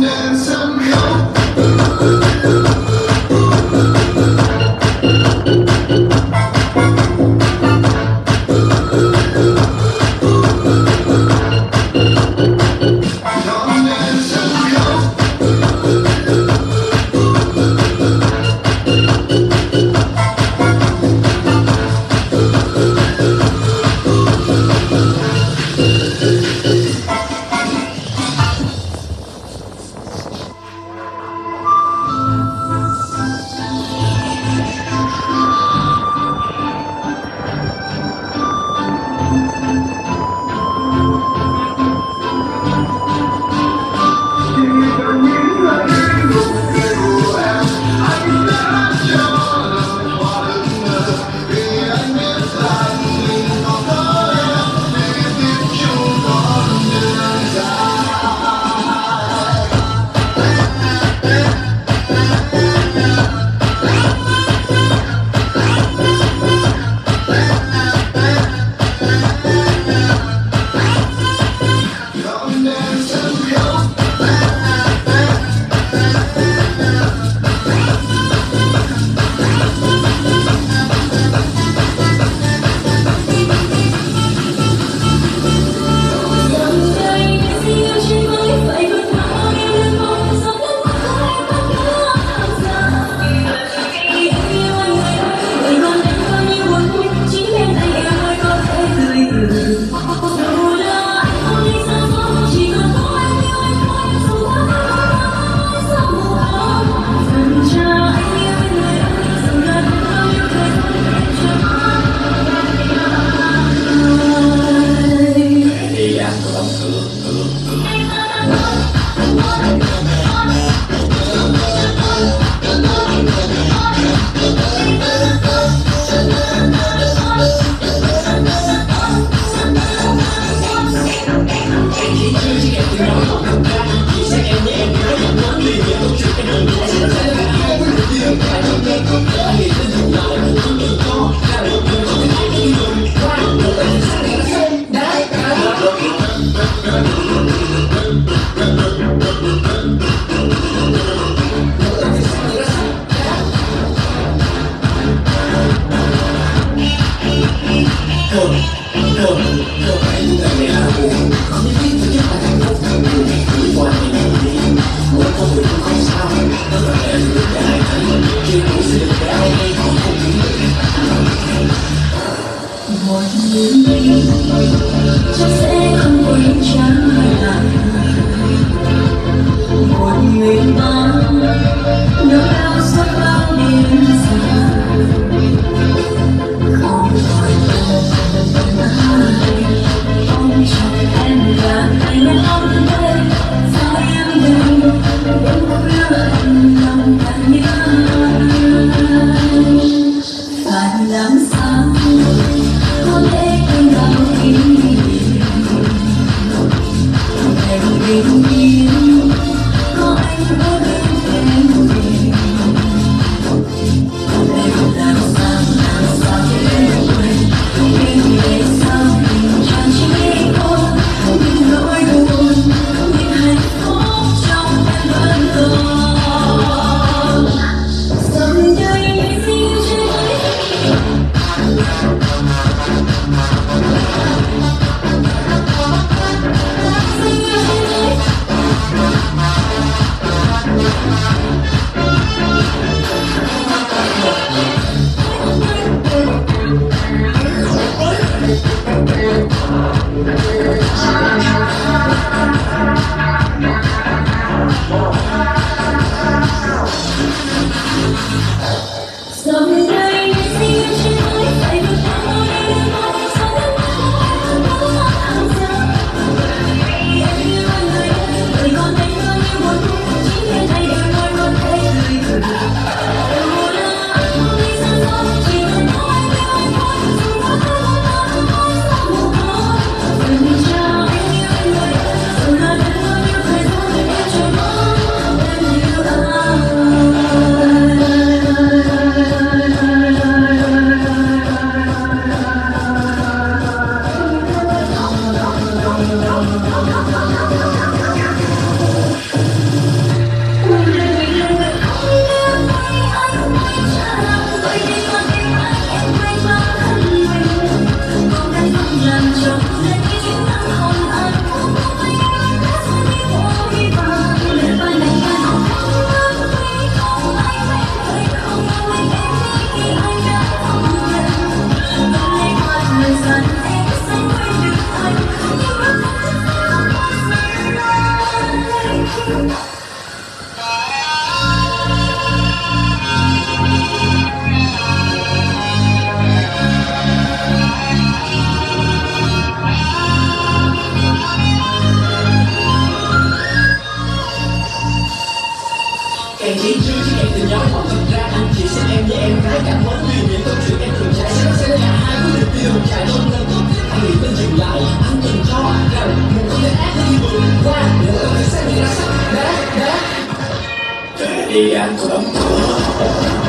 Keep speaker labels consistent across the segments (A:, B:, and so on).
A: đèn sân khấu
B: sẽ không quên trái lại
A: เรียนสมทบ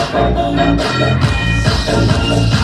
B: Thank you.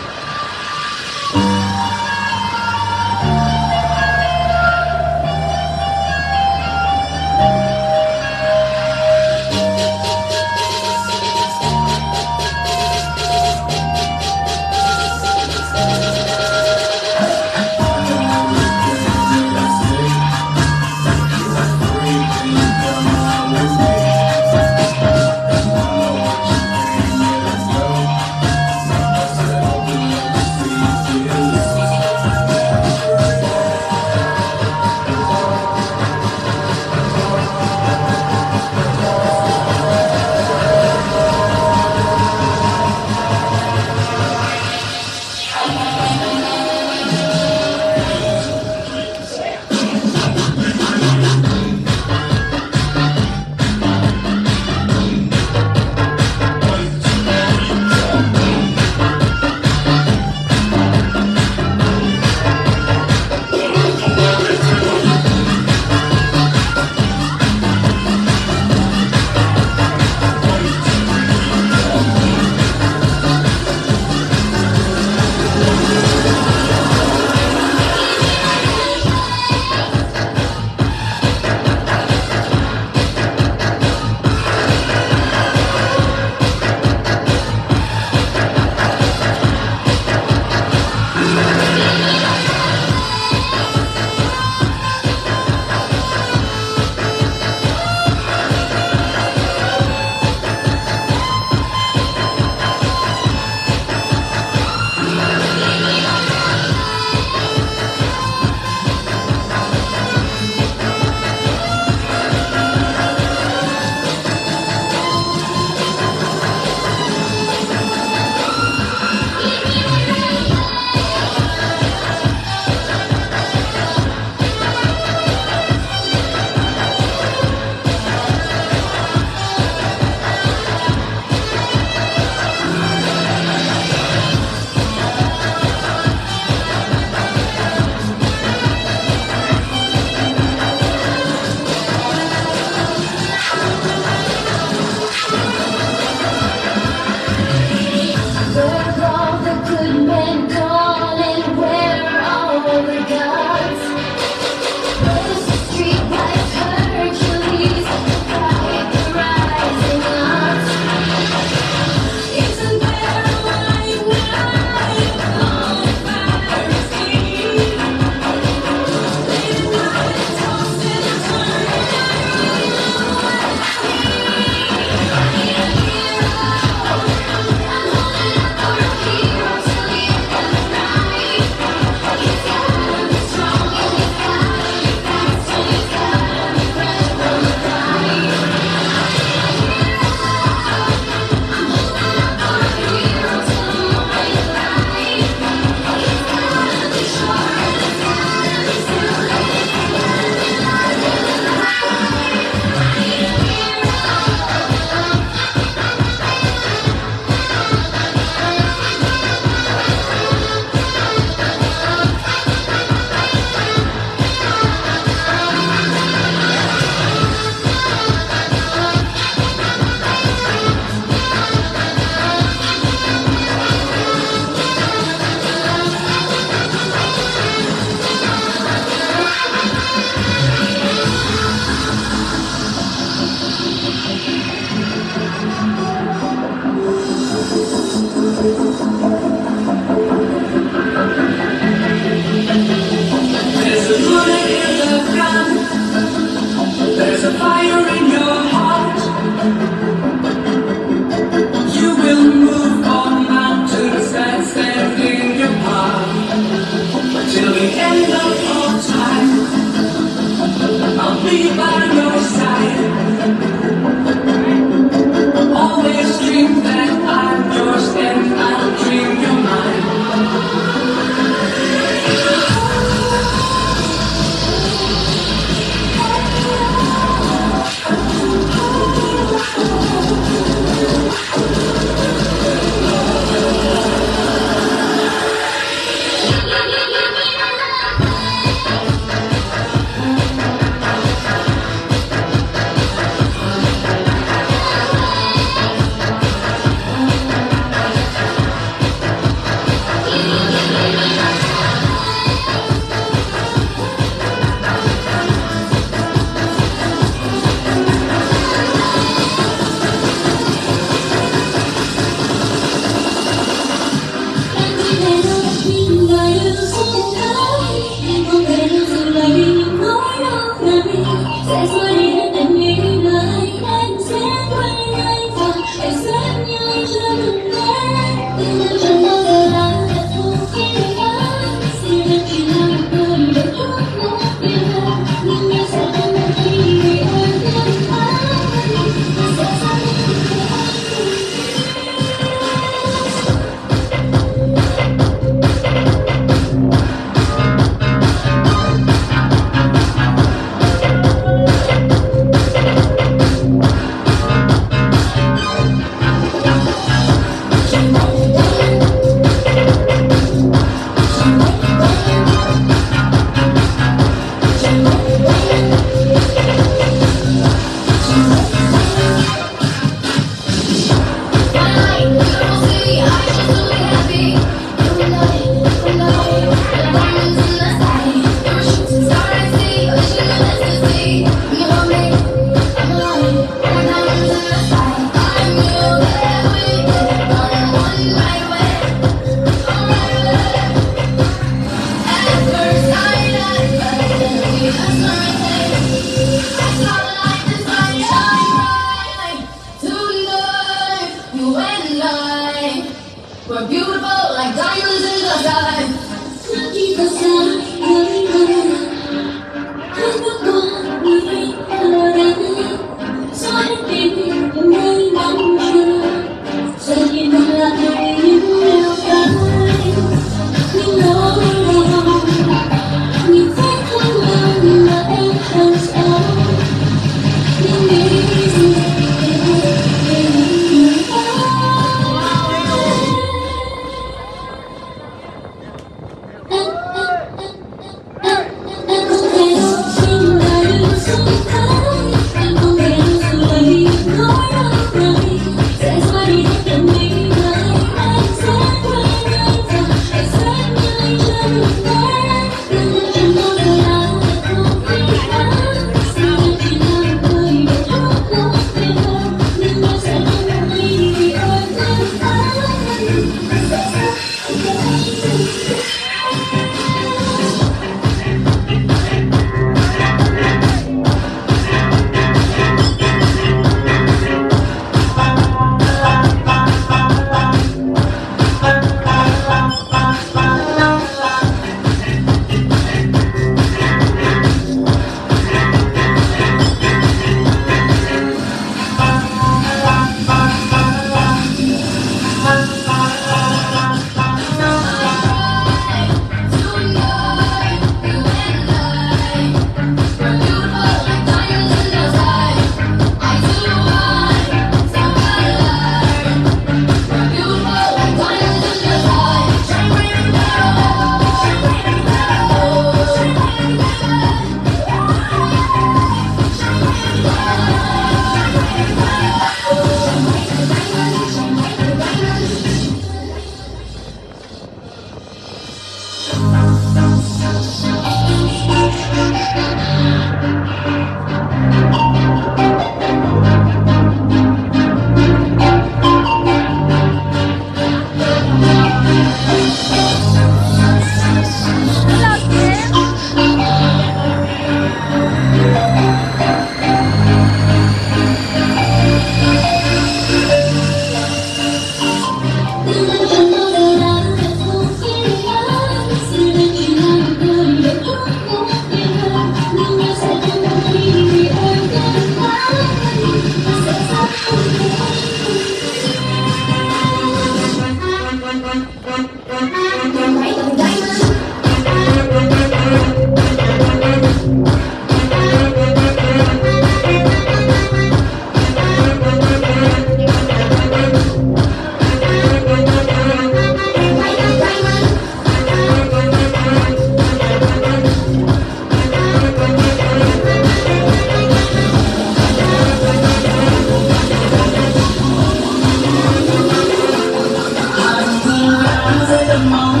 C: 的梦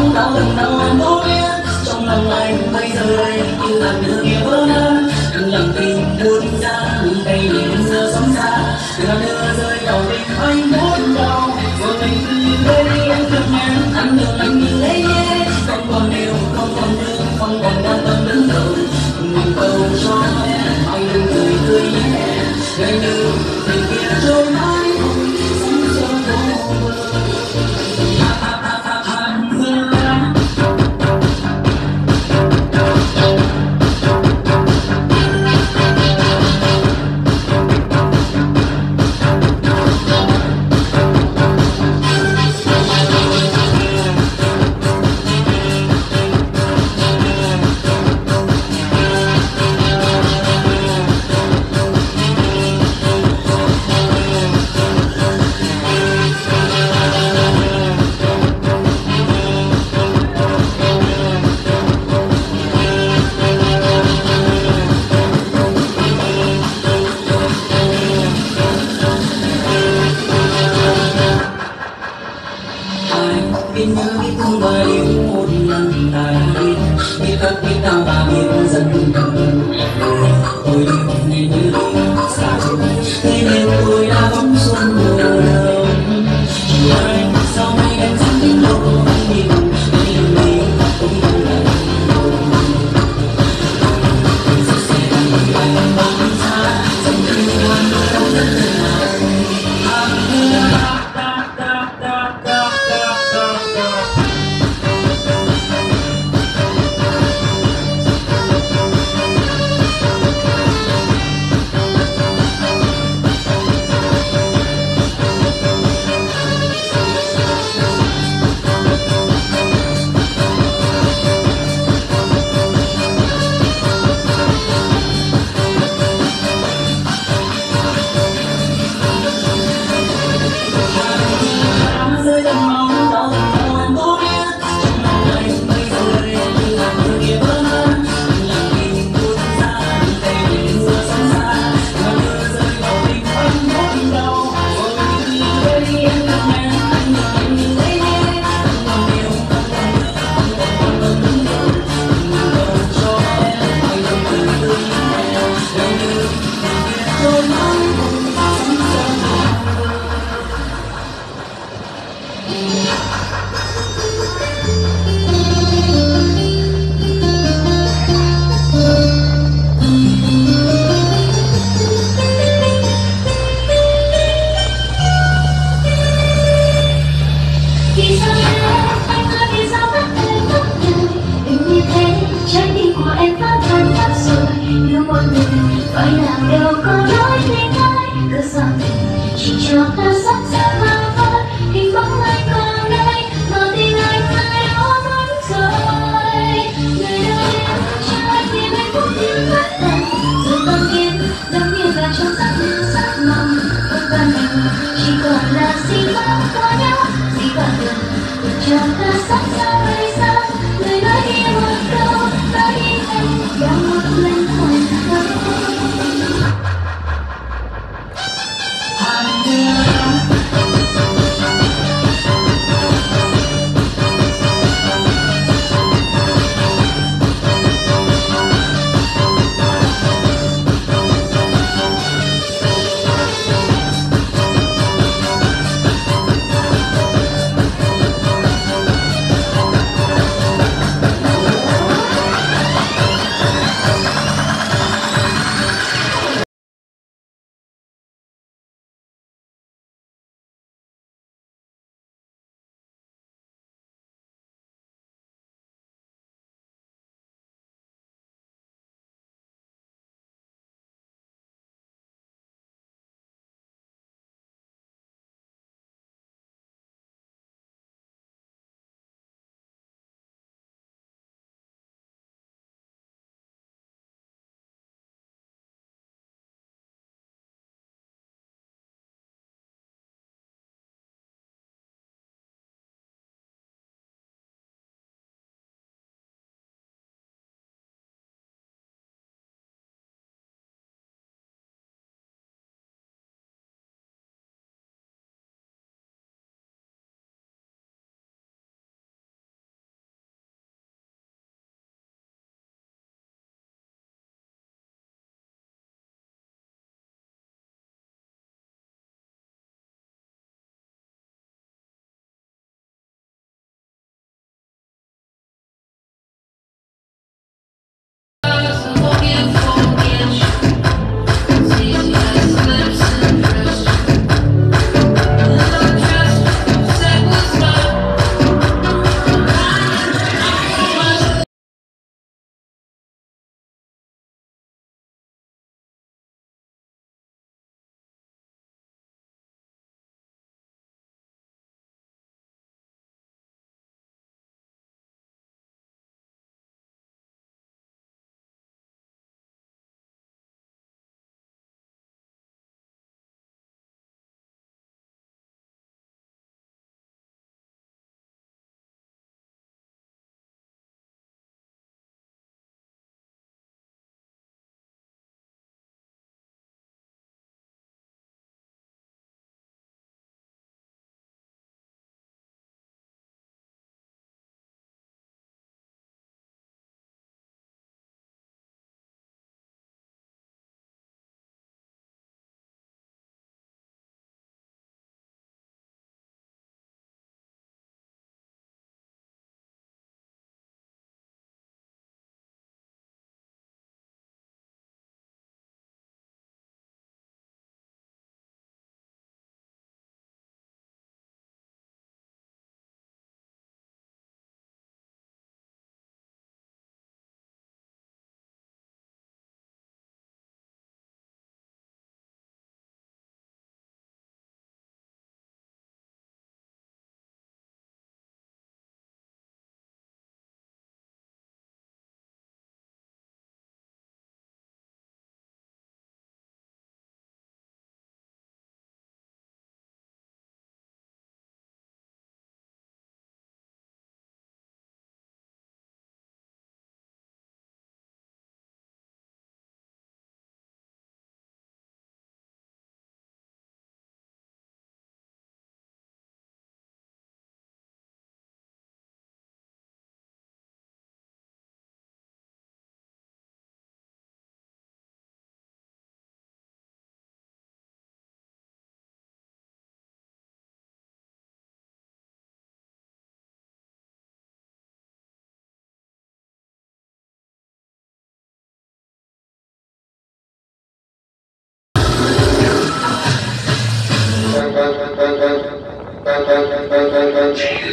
C: Lord Jesus.